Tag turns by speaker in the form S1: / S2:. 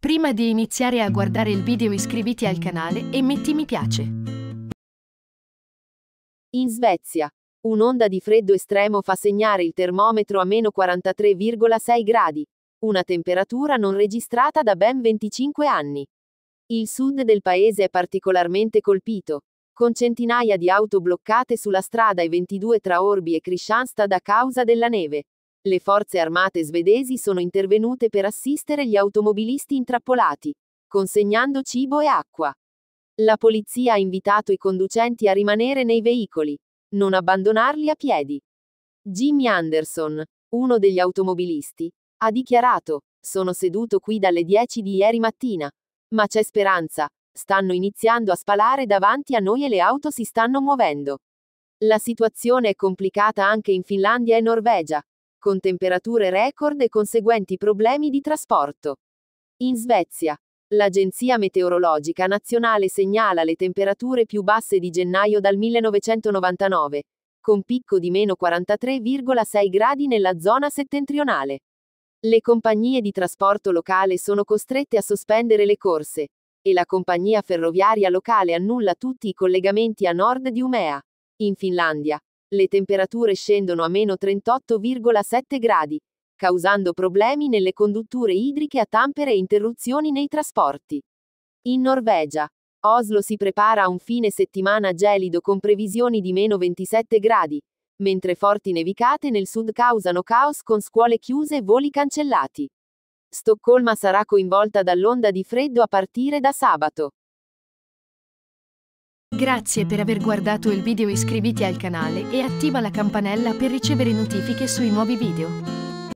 S1: Prima di iniziare a guardare il video iscriviti al canale e metti mi piace.
S2: In Svezia, un'onda di freddo estremo fa segnare il termometro a meno 43,6 gradi, una temperatura non registrata da ben 25 anni. Il sud del paese è particolarmente colpito, con centinaia di auto bloccate sulla strada e 22 tra Orbi e Kristianstad a causa della neve. Le forze armate svedesi sono intervenute per assistere gli automobilisti intrappolati, consegnando cibo e acqua. La polizia ha invitato i conducenti a rimanere nei veicoli, non abbandonarli a piedi. Jimmy Anderson, uno degli automobilisti, ha dichiarato, sono seduto qui dalle 10 di ieri mattina, ma c'è speranza, stanno iniziando a spalare davanti a noi e le auto si stanno muovendo. La situazione è complicata anche in Finlandia e Norvegia, con temperature record e conseguenti problemi di trasporto. In Svezia, l'Agenzia Meteorologica Nazionale segnala le temperature più basse di gennaio dal 1999, con picco di meno 43,6 gradi nella zona settentrionale. Le compagnie di trasporto locale sono costrette a sospendere le corse, e la compagnia ferroviaria locale annulla tutti i collegamenti a nord di Umea. In Finlandia, le temperature scendono a meno 38,7 gradi, causando problemi nelle condutture idriche a Tampere e interruzioni nei trasporti. In Norvegia, Oslo si prepara a un fine settimana gelido con previsioni di meno 27 gradi, mentre forti nevicate nel sud causano caos con scuole chiuse e voli cancellati. Stoccolma sarà coinvolta dall'onda di freddo a partire da sabato.
S1: Grazie per aver guardato il video iscriviti al canale e attiva la campanella per ricevere notifiche sui nuovi video.